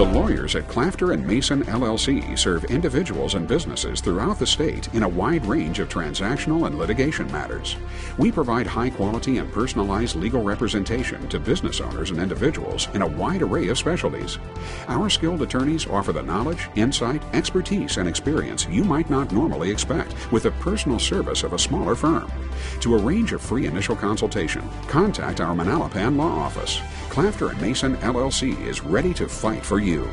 The lawyers at Klafter and Mason LLC serve individuals and businesses throughout the state in a wide range of transactional and litigation matters. We provide high quality and personalized legal representation to business owners and individuals in a wide array of specialties. Our skilled attorneys offer the knowledge, insight, expertise, and experience you might not normally expect with the personal service of a smaller firm. To arrange a free initial consultation, contact our Manalapan Law Office. Klafter and Mason LLC is ready to fight for you.